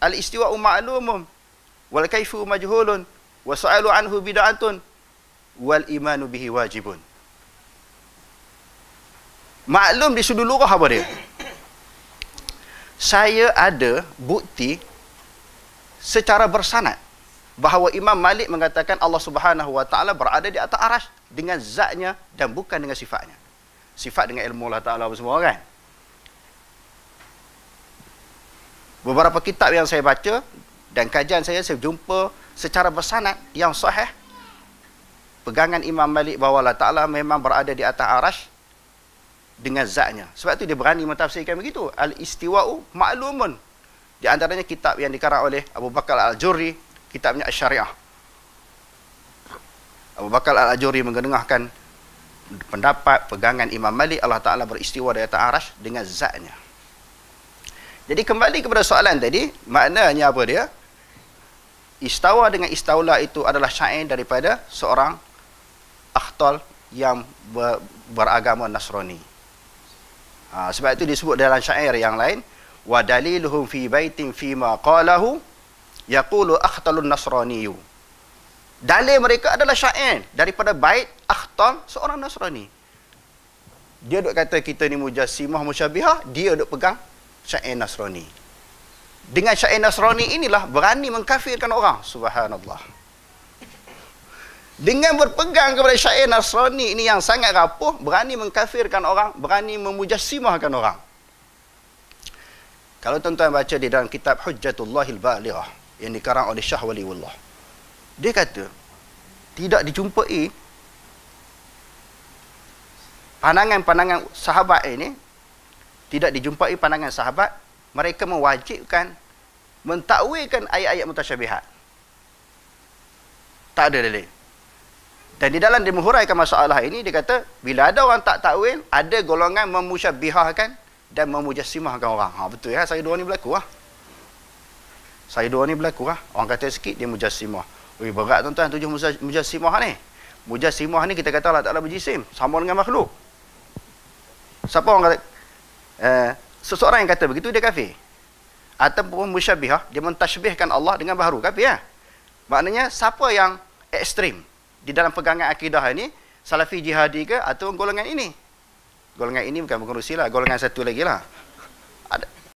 al-istiwa'u ma'lumun wal kaifu majhulun wa su'alu anhu bid'atun wal imanu bihi wajibun. Maklum di sudut lurah apa dia? Saya ada bukti secara bersanad bahawa Imam Malik mengatakan Allah Subhanahu wa taala berada di atas arasy dengan zatnya dan bukan dengan sifatnya. Sifat dengan ilmu Allah taala semua kan? Beberapa kitab yang saya baca dan kajian saya saya jumpa secara bersanad yang sahih pegangan Imam Malik bahawa Allah Taala memang berada di atas arasy dengan zatnya. Sebab itu dia berani mentafsirkan begitu. Al-istiwa'u ma'lumun. Di antaranya kitab yang dikarang oleh Abu Bakar Al-Jurri kitabnya Asy-Syariah. Abu Bakar Al-Ajuri mengendengahkan pendapat pegangan Imam Malik Allah Taala beristiwa di atas arasy dengan zatnya. Jadi kembali kepada soalan tadi, maknanya apa dia? Istawa dengan istaula itu adalah syair daripada seorang akhtal yang ber, beragama Nasrani. Ha, sebab itu disebut dalam syair yang lain, wa daliluhum fi baitin fi ma qalahu yaqulu akhtalun nasraniyu dalil mereka adalah syair daripada bait akhtal seorang nasrani dia duk kata kita ni mujassimah musyabihah dia duk pegang syair nasrani. Dengan syair nasrani inilah berani mengkafirkan orang. Subhanallah. Dengan berpegang kepada syair nasrani ini yang sangat rapuh berani mengkafirkan orang berani memujassimahkan orang. Kalau tuan-tuan baca di dalam kitab Hujjatullahil Balighah yang dikarang oleh Syah Waliullah. Dia kata, tidak dijumpai pandangan-pandangan sahabat ini, tidak dijumpai pandangan sahabat, mereka mewajibkan mentakwilkan ayat-ayat mutasyabihat. Tak ada dalil. Dan di dalam dia menghuraikan masalah ini, dia kata, bila ada orang tak takwil, ada golongan memusyabihahkan dan memujassimahkan orang. Ha, betul ya, saya dua ni berlaku lah. Saya dua ni berlaku lah. Orang kata sikit, dia mujassimah. Wih, berat tuan-tuan tujuh mujassimah ni. Mujassimah ni kita kata Allah Ta'ala berjisim. Sama dengan makhluk. Siapa orang kata? Eh, seseorang yang kata begitu, dia kafir. Ataupun musyabihah, dia mentashbihkan Allah dengan baharu. Kafir ya? Maknanya, siapa yang ekstrim di dalam pegangan akidah ini, salafi jihadi ke, atau golongan ini? Golongan ini bukan mengurusi lah. Golongan satu lagi lah. Ada,